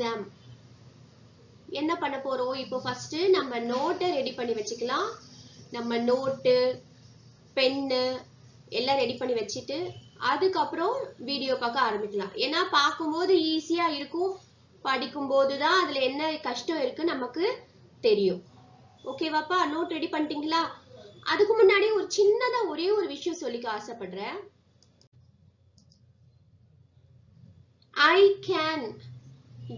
Exam என்ன பண்ண போறோம்? இப்போ ஃபர்ஸ்ட் நம்ம நோட்டை ரெடி பண்ணி வச்சுக்கலாம். நம்ம நோட்டு பென்னு எல்லாம் ரெடி பண்ணி வச்சுட்டு அதுக்கப்புறம் வீடியோ பார்க்க ஆரம்பிக்கலாம். ஏன்னா பார்க்கும்போது ஈஸியா இருக்கும். படிக்கும்போது தான் அதுல என்ன கஷ்டம் இருக்கு நமக்கு தெரியும். ஓகேவாப்பா நோட் ரெடி பண்ணிட்டீங்களா? அதுக்கு முன்னாடி ஒரு சின்னதா ஒரே ஒரு விஷயம் சொல்லிக்க ஆசைப்படுறேன். ஐ கேன்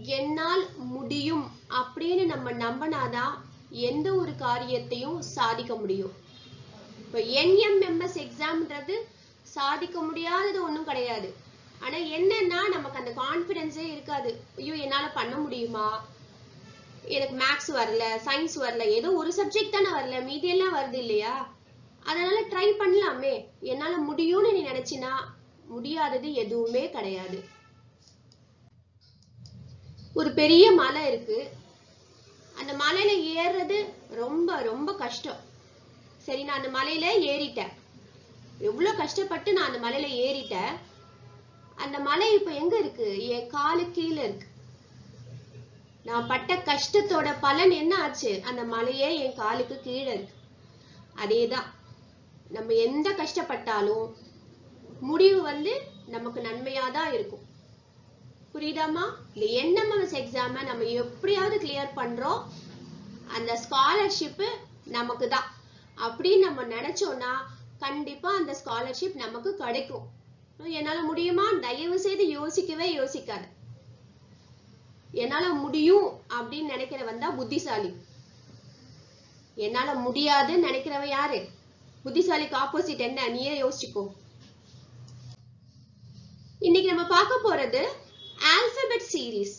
என்னால் முடியும் அப்படின்னு நம்ம நம்பினாதான் எந்த ஒரு காரியத்தையும் சாதிக்க முடியும். இப்போ என்எம்எம்எஸ் எக்ஸாம்ன்றது சாதிக்க முடியாதது ஒன்றும் கிடையாது. ஆனால் என்னன்னா நமக்கு அந்த கான்ஃபிடென்ஸே இருக்காது. ஐயோ என்னால் பண்ண முடியுமா? எனக்கு மேக்ஸ் வரல சயின்ஸ் வரல ஏதோ ஒரு சப்ஜெக்ட் தானே வரல மீதி எல்லாம் வருது இல்லையா? அதனால ட்ரை பண்ணலாமே. என்னால் முடியும்னு நீ நினைச்சினா முடியாதது எதுவுமே கிடையாது. ஒரு பெரிய மலை இருக்கு. அந்த மலையில ஏறுறது ரொம்ப ரொம்ப கஷ்டம். சரி நான் அந்த மலையில ஏறிட்டேன். எவ்வளோ கஷ்டப்பட்டு நான் அந்த மலையில ஏறிட்டேன். அந்த மலை இப்ப எங்க இருக்கு? என் காலு கீழே இருக்கு. நான் பட்ட கஷ்டத்தோட பலன் என்ன ஆச்சு? அந்த மலையே என் காலுக்கு கீழே இருக்கு. அதேதான். நம்ம எந்த கஷ்டப்பட்டாலும் முடிவு வந்து நமக்கு நன்மையா தான் இருக்கும். புரியுதாமா இந்த என்எம்எம்எஸ் எக்ஸாமை நம்ம எப்படியாவது கிளியர் பண்றோம். அந்த ஸ்காலர்ஷிப் நமக்கு தான் அப்படின்னு நம்ம நினைச்சோம்னா கண்டிப்பா அந்த ஸ்காலர்ஷிப் நமக்கு கிடைக்கும். என்னால முடியுமா? தயவு செய்து யோசிக்கவே யோசிக்காது. என்னால முடியும் அப்படின்னு நினைக்கிறவன் தான் புத்திசாலி. என்னால முடியாதுன்னு நினைக்கிறவன் யாரு? புத்திசாலிக்கு ஆப்போசிட் என்ன? நீயே யோசிச்சுக்கோ. இன்னைக்கு நம்ம பார்க்க போறது சீரிஸ்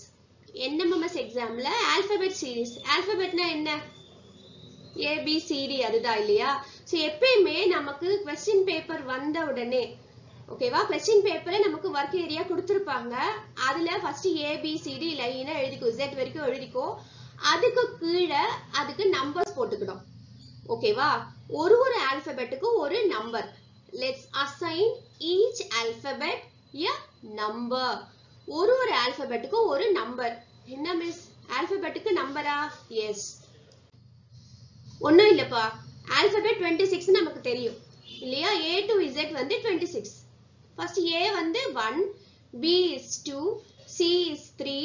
என்எம்எம்எஸ் எக்ஸாம்ல ஆல்ஃபபெட் சீரிஸ் ஆல்பபெட்னா என்ன? ஏபிசிடி அதுதான் இல்லையா? ஸோ எப்பயுமே நமக்கு கொஸ்டின் பேப்பர் வந்த உடனே ஓகேவா கொஸ்டின் பேப்பர்ல நமக்கு ஒர்க் ஏரியா கொடுத்துருப்பாங்க. அதுல ஃபர்ஸ்ட் ஏபிசிடி லைனா எழுதிக்கோ இசட் வரைக்கும் எழுதிக்கோ. அதுக்கு கீழே அதுக்கு நம்பர்ஸ் போட்டுக்கணும் ஓகேவா ஒரு ஒரு ஆல்பபெட்டுக்கும் ஒரு number let's assign each alphabet a number ஒரு ஒரு ஆல்பபெட்டுக்கும் ஒரு நம்பர் என்ன மிஸ் ஆல்பபெட்டுக்கு நம்பரா எஸ் ஒன்றும் இல்லைப்பா. ஆல்பபெட் டுவெண்ட்டி சிக்ஸ் நமக்கு தெரியும். இல்லையா? ஏ டு இசட் வந்து டுவெண்ட்டி சிக்ஸ் ஃபர்ஸ்ட் ஏ வந்து one B is two C is three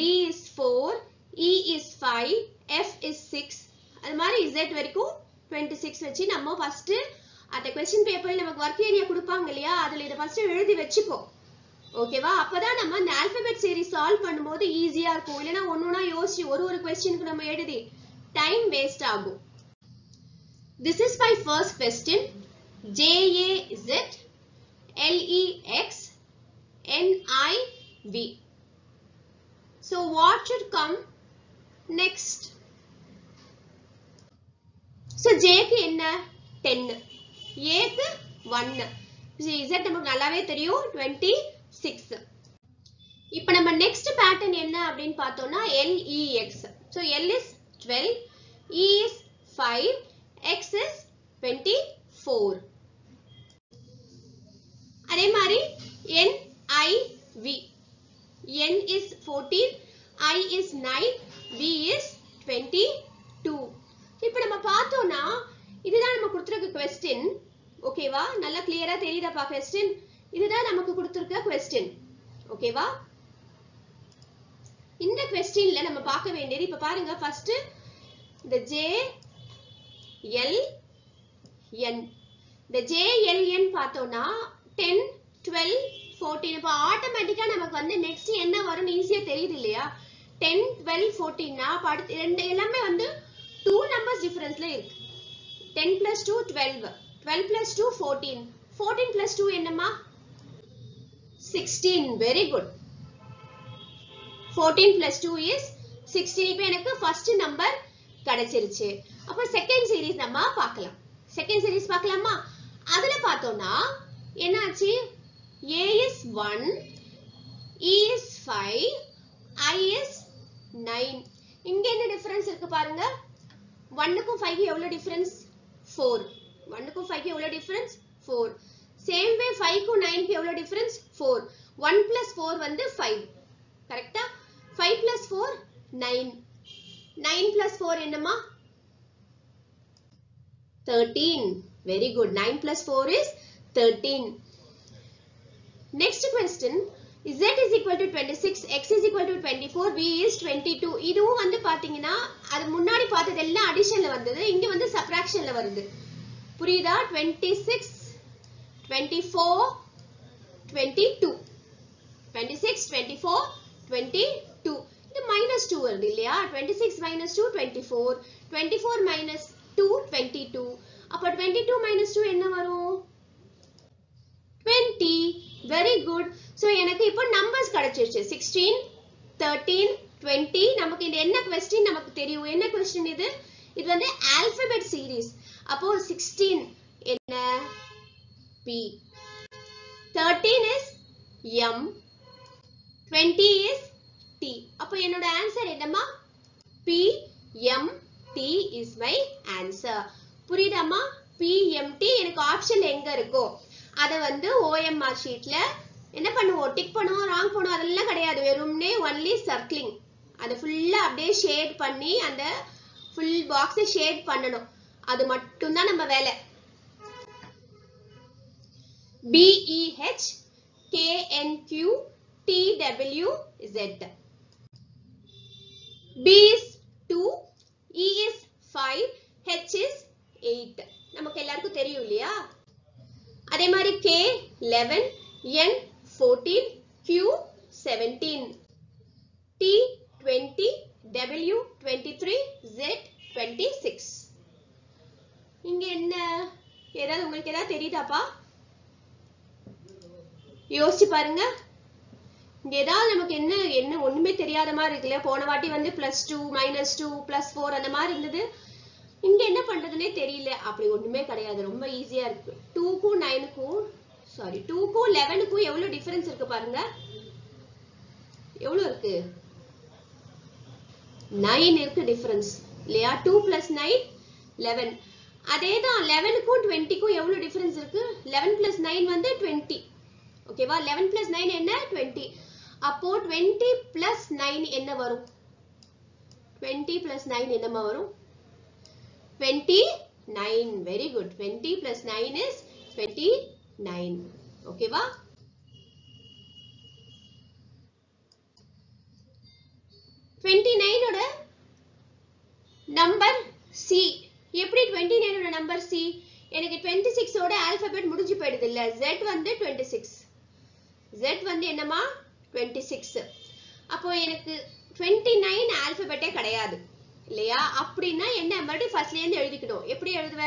D is four E is five F is six அது மாதிரி இசட் வரைக்கும் டுவெண்ட்டி சிக்ஸ் வச்சு நம்ம ஃபர்ஸ்ட் அந்த கொஸ்டின் பேப்பரில் நமக்கு ஒர்க் ஏரியா கொடுப்பாங்க இல்லையா? அதில் இதை ஃபர்ஸ்ட் எழுதி வச்சுப்போம். ஓகேவா? அப்பதான் நம்ம இந்த ஆல்பபெட் சீரிஸ் சால்வ் பண்ணும்போது ஈஸியா இருக்கும். இல்லைன்னா ஒன்னொன்னா யோசிச்சு ஒரு ஒரு கொஸ்டினுக்கு நம்ம எழுதி டைம் வேஸ்ட் ஆகும். This is my first question J A Z L E X N I V so what should come next so ஜேக்கு என்ன? டென்னு ஏக்கு ஒன்னு இசட் நமக்கு நல்லாவே தெரியும். டுவெண்ட்டி சிக்ஸ் இப்போ நம்ம நெக்ஸ்ட் பேட்டர்ன் என்ன அப்படின்னு பார்த்தோம்னா L E X so L is twelve E is five X is twenty four அதே மாதிரி N I V N is fourteen I is nine V is twenty two இப்போ நம்ம பார்த்தோம்னா இதுதான் நம்ம கொடுத்துருக்க கொஸ்டின் ஓகேவா நல்லா கிளியரா தெரியுதாப்பா கொஸ்டின் இதுதான் நமக்கு கொடுத்துருக்க கொஸ்டின் ஓகேவா இந்த கொஸ்டின்ல நம்ம பார்க்க வேண்டியது இப்ப பாருங்க ஃபர்ஸ்ட் இந்த ஜே எல் என் இந்த ஜே எல் என் பார்த்தோம்னா டென் டுவெல் ஃபோர்டீன் இப்போ ஆட்டோமேட்டிக்கா நமக்கு வந்து நெக்ஸ்ட் என்ன வரும்னு ஈஸியா தெரியுது இல்லையா? டென் டுவெல் ஃபோர்டீன்னா அடுத்து ரெண்டு எல்லாமே வந்து டூ நம்பர்ஸ் டிஃபரன்ஸ்ல இருக்கு. Ten plus two twelve twelve plus two fourteen fourteen plus two என்னம்மா? Sixteen very good fourteen plus two is sixteen இப்போ எனக்கு ஃபர்ஸ்ட் நம்பர் கிடைச்சிருச்சு. அப்போ செகண்ட் சீரீஸ் நம்ம பார்க்கலாம். செகண்ட் சீரீஸ் பார்க்கலாமா? அதுல பார்த்தோம்னா என்னாச்சு? A is one E is five I is nine இங்க என்ன டிஃபரன்ஸ் இருக்கு பாருங்க. ஒன்னுக்கும் ஃபைவ் எவ்வளவு டிஃபரன்ஸ் ஃபோர் ஒன்னுக்கும் ஃபைவ் எவ்வளவு டிஃபரன்ஸ் ஃபோர் சேம் வே ஃபைவ்க்கும் நைனுக்கு எவ்வளவு difference four one plus four வந்து ஃபைவ் கரெக்டா five plus four nine nine plus four என்னம்மா? Thirteen very good nine plus four is thirteen next question z is equal to 26, x is equal to 24, v is 22. இதுவும் வந்து பார்த்தீங்கன்னா அது முன்னாடி பார்த்தது எல்லாம் அடிஷன்ல வந்தது இங்க வந்து சப்ராக்ஷன்ல வருது. புரியுதா? 26 24 22 26 24 22 இது minus 2 வருது இல்லையா? 26 minus 2, 24 24 minus 2, 22 அப்ப 22 minus 2 என்ன வரும்? 20 Very good. சோ எனக்கு இப்போ numbers கிடைச்சிருச்சு. 16 13 20 நமக்கு இந்த என்ன question நமக்கு தெரியும்? என்ன question இது? இது வந்து alphabet series. அப்போ 16 என்ன? P. 13 is M. 20 is T. அப்போ என்னோட ஆன்சர் என்னம்மா? P M T is my answer. புரியுதாமா P M T எனக்கு ஆப்ஷன் எங்க இருக்கோ? அதை வந்து ஓஎம்ஆர் ஷீட்ல என்ன பண்ணுவோம்? டிக் பண்ணுவோம் ராங் பண்ணுவோம் அதெல்லாம் கிடையாது. வெறும்னே ஒன்லி சர்க்கிளிங் அதை ஃபுல்லா அப்படியே ஷேட் பண்ணி அந்த ஃபுல் பாக்ஸை ஷேட் பண்ணணும். அது மட்டும்தான் நம்ம வேலை. B E H K N Q T W Z B is two E is five H is eight நமக்கு எல்லாருக்கும் தெரியும் இல்லையா அதே மாதிரி K eleven N fourteen Q seventeen T twenty W twenty three Z twenty six இங்க என்ன? ஏதாவது உங்களுக்கு ஏதாவது தெரியுதாப்பா? யோசிச்சு பாருங்க. இங்க ஏதாவது நமக்கு என்ன என்ன ஒண்ணுமே தெரியாத மாதிரி இருக்குல்ல? போன வாட்டி வந்து plus two minus two plus four அந்த மாதிரி இருந்தது. இங்க என்ன பண்றதுனே தெரியல. அப்படி ஒண்ணுமே கிடையாது. ரொம்ப ஈஸியா இருக்கு. டூக்கும் நைனுக்கும் சாரி டூக்கும் லெவனுக்கும் எவ்வளவு டிஃபரன்ஸ் இருக்கு பாருங்க. எவ்வளவு இருக்கு? நைன் இருக்கு டிஃபரன்ஸ் இல்லையா? டூ பிளஸ் நைன் லெவன் அதே தான் லெவனுக்கும் டுவெண்ட்டிக்கும் எவ்வளவு டிஃபரன்ஸ் இருக்கு? லெவன் பிளஸ் நைன் வந்து டுவெண்ட்டி ஓகேவா லெவன் பிளஸ் நைன் என்ன? டுவெண்ட்டி அப்போ டுவெண்ட்டி பிளஸ் நைன் என்ன வரும்? டுவெண்ட்டி பிளஸ் நைன் என்னமா வரும்? 29 very good 20 plus 9 is 29 nine வா? டுவெண்ட்டி நைனோட நம்பர் சி எப்படி டுவெண்ட்டி நைனோட நம்பர் சி எனக்கு டுவெண்ட்டி சிக்ஸோட ஆல்பபெட் முடிஞ்சு போயிடுது இல்லை? ஜெட் வந்து டுவெண்ட்டி சிக்ஸ் ஜெட் வந்து என்னமா டுவெண்ட்டி சிக்ஸ் அப்போ எனக்கு டுவெண்ட்டி நைன் ஆல்பபெட்டே கிடையாது. இல்லையா? அப்படின்னா என்ன? மறுபடியும் ஃபர்ஸ்ட்ல இருந்து எழுதிக்கணும். எப்படி எழுதுவ?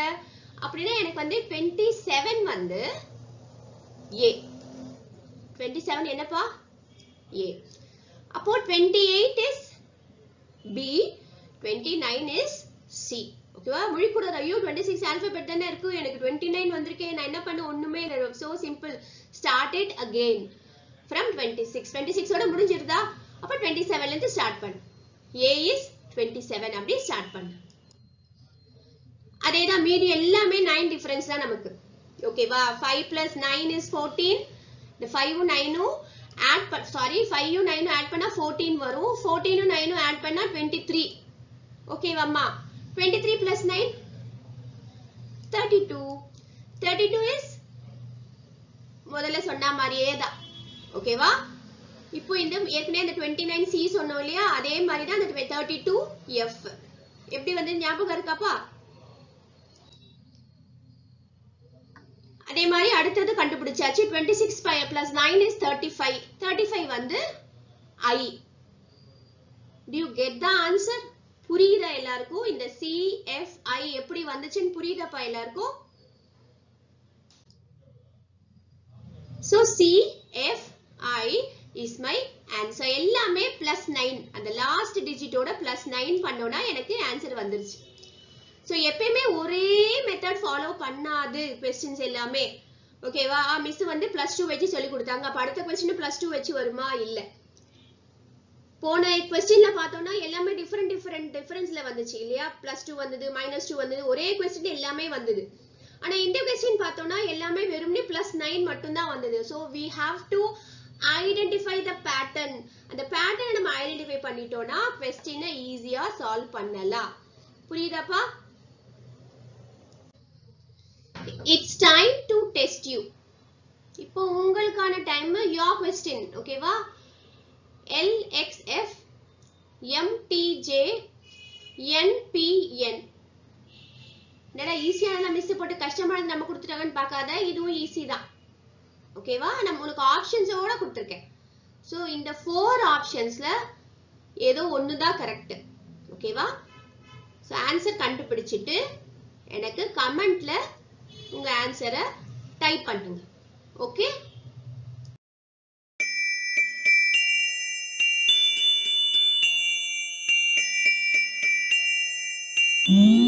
அப்படின்னா எனக்கு வந்து டுவெண்ட்டி செவன் வந்து ஏ டுவெண்ட்டி செவன் என்னப்பா? ஏ அப்போ twenty eight is B is nine is C முழிக்கூடாது ஐயோ டுவெண்ட்டி சிக்ஸ் ஆல்பபெட் தானே இருக்கு. எனக்கு டுவெண்ட்டி நைன் வந்திருக்கேன் நான் என்ன பண்ண? ஒண்ணுமே இல்லை. So simple start it again from twenty six twenty சிக்ஸோட முடிஞ்சிருதா? அப்போ டுவெண்ட்டி செவன்ல இருந்து ஸ்டார்ட் பண்ணு. ஏ இஸ் டுவெண்ட்டி செவன் அப்படி ஸ்டார்ட் பண்ணு. அதே தான் மீதி எல்லாமே நைன் டிஃபரன்ஸ் தான் நமக்கு. ஓகேவா five plus nine is fourteen இந்த ஃபைவும் நைனும் ஆட் பண் சாரி ஃபைவும் நைனும் ஆட் பண்ணா ஃபோர்டீன் வரும். ஃபோர்டீனும் நைனும் ஆட் பண்ணால் twenty three ஓகேவாம்மா twenty three plus nine thirty two thirty two is முதல்ல சொன்ன மாதிரியே தான். ஓகேவா இப்போ இந்த ஏற்கனவே அந்த டுவெண்ட்டி நைன் சி சொன்னோம் இல்லையா? அதே மாதிரி தான் அந்த தேர்ட்டி டூ எஃப் எப்படி வந்து ஞாபகம் இருக்காப்பா அதே மாதிரி அடுத்தது கண்டுபிடிச்சாச்சு. Twenty six plus nine is thirty five thirty five வந்து I do you get the answer புரியுதா எல்லாருக்கும்? இந்த சிஎஃப்ஐ எப்படி வந்துச்சுன்னு புரியுதாப்பா எல்லாருக்கும்? So C F I is my answer எல்லாமே பிளஸ் நைன் அந்த லாஸ்ட் டிஜிட்டோட பிளஸ் நைன் பண்ணோம்னா எனக்கு ஆன்சர் வந்துருச்சு. ஸோ எப்பயுமே ஒரே மெத்தட் ஃபாலோ பண்ணாது கொஸ்டின்ஸ் எல்லாமே. ஓகேவா மிஸ் வந்து பிளஸ் டூ வச்சு சொல்லி கொடுத்தாங்க. அப்ப அடுத்த கொஸ்டின் பிளஸ் டூ வச்சு வருமா? இல்லை. போன கொஸ்டின்ல பார்த்தோம்னா எல்லாமே டிஃப்ரெண்ட் டிஃப்ரெண்ட் டிஃபரன்ஸ்ல வந்துச்சு இல்லையா? பிளஸ் டூ வந்தது மைனஸ் டூ வந்தது ஒரே கொஸ்டின் எல்லாமே வந்தது. ஆனா இந்த கொஸ்டின் பார்த்தோம்னா எல்லாமே வெறும்னே பிளஸ் நைன் மட்டும்தான் வந்தது. So we have to identify the pattern அந்த பேட்டர்னை நம்ம ஐடென்டிஃபை பண்ணிட்டோம்னா கொஸ்டினை ஈஸியா சால்வ் பண்ணலாம். புரியுதாப்பா? It's time to test you இப்போ உங்களுக்கான டைம் யோர் கொஸ்டின் ஓகேவா LXF MTJ NPN என்னடா ஈஸியான மிஸ் போட்டு கஷ்டமானது நம்ம கொடுத்துட்டாங்கன்னு பார்க்காத இதுவும் ஈஸி தான். ஓகேவா நம்ம உனக்கு ஆப்ஷன்ஸோட கொடுத்துருக்கேன். ஸோ இந்த ஃபோர் ஆப்ஷன்ஸில் ஏதோ ஒன்று தான் கரெக்ட் ஓகேவா ஸோ ஆன்சர் கண்டுபிடிச்சிட்டு எனக்கு கமெண்ட்டில் உங்கள் ஆன்சரை டைப் பண்ணுங்க. Okay Mm-hmm.